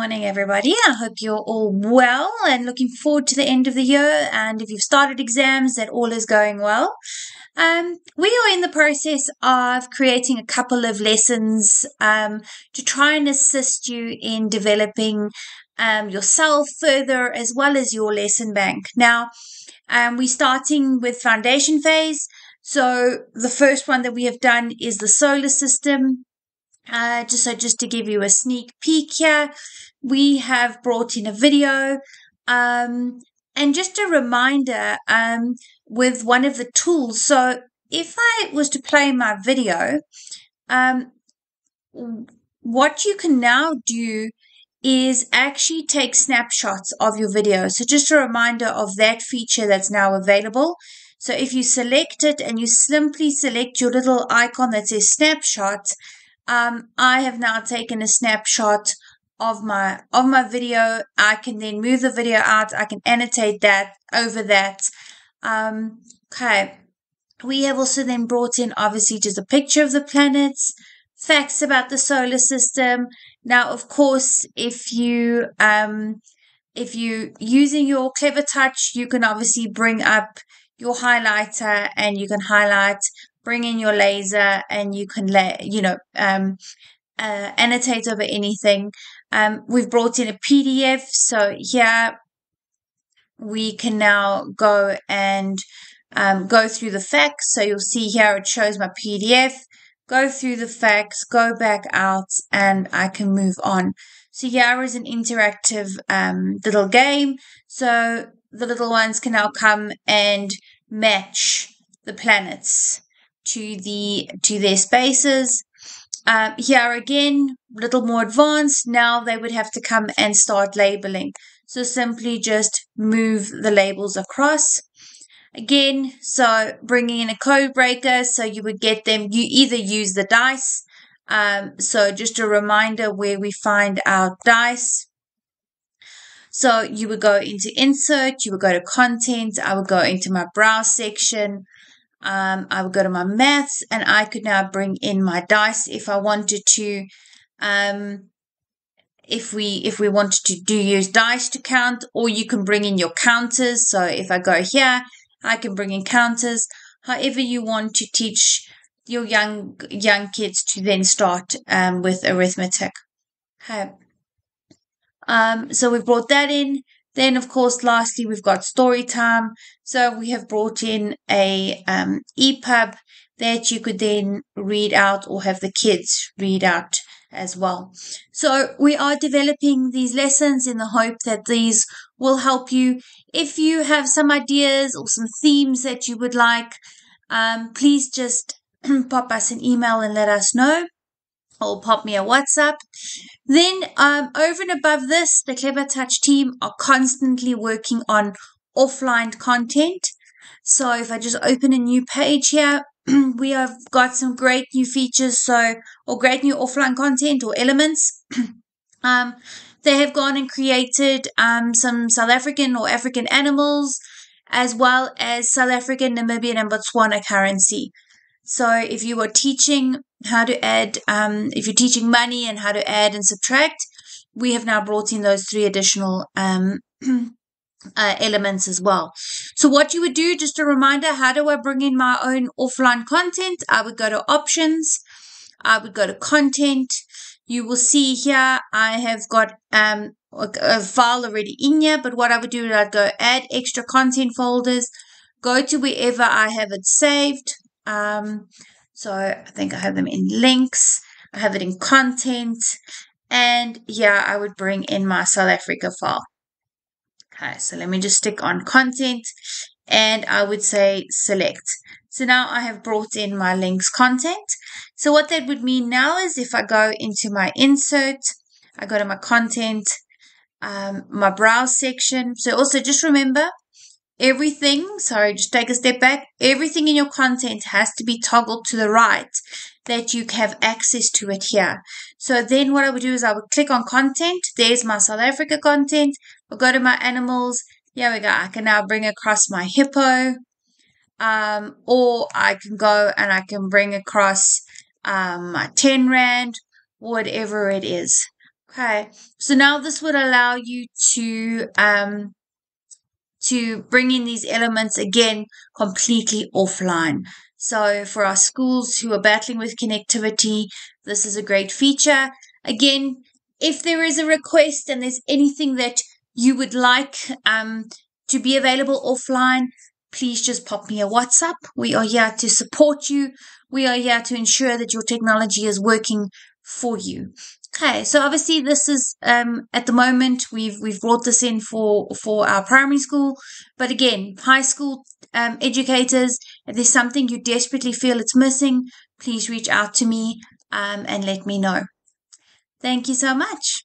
morning, everybody. I hope you're all well and looking forward to the end of the year. And if you've started exams, that all is going well. Um, we are in the process of creating a couple of lessons um, to try and assist you in developing um, yourself further as well as your lesson bank. Now, um, we're starting with foundation phase. So the first one that we have done is the solar system. Uh, just so just to give you a sneak peek here, we have brought in a video. Um, and just a reminder um, with one of the tools. So if I was to play my video, um, what you can now do is actually take snapshots of your video. So just a reminder of that feature that's now available. So if you select it and you simply select your little icon that says snapshot, um, I have now taken a snapshot of my of my video. I can then move the video out. I can annotate that over that. Um, okay. We have also then brought in obviously just a picture of the planets, facts about the solar system. Now, of course, if you um, if you using your Clevertouch, you can obviously bring up your highlighter and you can highlight bring in your laser and you can let you know um, uh, annotate over anything. Um, we've brought in a pdf so here we can now go and um, go through the facts. So you'll see here it shows my pdf go through the facts go back out and i can move on. So here is an interactive um, little game. So the little ones can now come and match the planets to the to their spaces. Um, here again, a little more advanced. Now they would have to come and start labeling. So simply just move the labels across. Again, so bringing in a code breaker, so you would get them. You either use the dice. Um, so just a reminder where we find our dice. So you would go into insert, you would go to content, I would go into my browse section, um, I would go to my maths and I could now bring in my dice if I wanted to. Um, if we if we wanted to do use dice to count, or you can bring in your counters. So if I go here, I can bring in counters. However you want to teach your young young kids to then start um, with arithmetic. Okay. Um, so we've brought that in. Then, of course, lastly, we've got story time. So we have brought in a um, EPUB that you could then read out or have the kids read out as well. So we are developing these lessons in the hope that these will help you. If you have some ideas or some themes that you would like, um, please just pop us an email and let us know or pop me a WhatsApp. Then, um, over and above this, the Clevertouch team are constantly working on offline content. So, if I just open a new page here, we have got some great new features, so or great new offline content or elements. um, they have gone and created um, some South African or African animals, as well as South African, Namibian, and Botswana currency. So if you are teaching how to add, um, if you're teaching money and how to add and subtract, we have now brought in those three additional um, uh, elements as well. So what you would do, just a reminder, how do I bring in my own offline content? I would go to options. I would go to content. You will see here, I have got um, a, a file already in here, but what I would do is I'd go add extra content folders, go to wherever I have it saved. Um, so I think I have them in LYNX, I have it in content, and yeah, I would bring in my South Africa file. Okay, so let me just stick on content and I would say select. So now I have brought in my LYNX content. So what that would mean now is if I go into my insert, I go to my content, um, my browse section. So also just remember everything, sorry, just take a step back. Everything in your content has to be toggled to the right that you have access to it here. So then what I would do is I would click on content. There's my South Africa content. I'll go to my animals. Here we go. I can now bring across my hippo. Um, or I can go and I can bring across um, my 10 Rand, whatever it is. Okay, so now this would allow you to um, to bring in these elements again completely offline. So for our schools who are battling with connectivity, this is a great feature. Again, if there is a request and there's anything that you would like um, to be available offline, please just pop me a WhatsApp. We are here to support you. We are here to ensure that your technology is working for you. Okay, so obviously this is um, at the moment we've we've brought this in for for our primary school, but again, high school um, educators, if there's something you desperately feel it's missing, please reach out to me um, and let me know. Thank you so much.